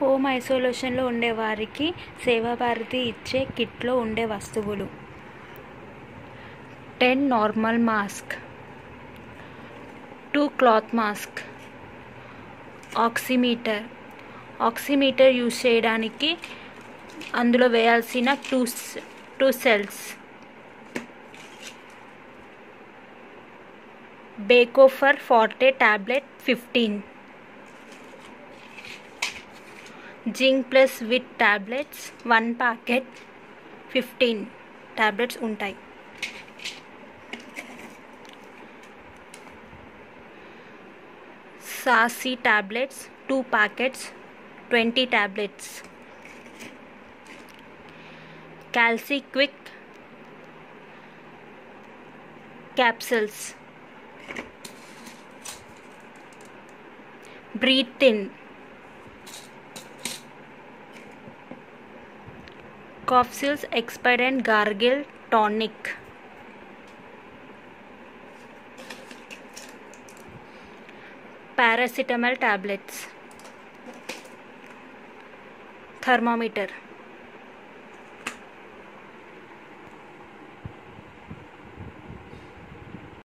Home ఐసోలేషన్లో ఉండేవారికి Seva Bharati ఇచ్చే కిట్లో ఉండే వస్తువులు. Ten normal mask. Two cloth mask. Oximeter. Oximeter use చేయడానికి అందులో వేయాల్సిన two two cells. బేకోఫర్ forte tablet fifteen. zinc plus with tablets one packet fifteen tablets ఉంటాయి saucy tablets two packets twenty tablets calci quick capsules breathing Cofsils and gargle tonic paracetamol tablets thermometer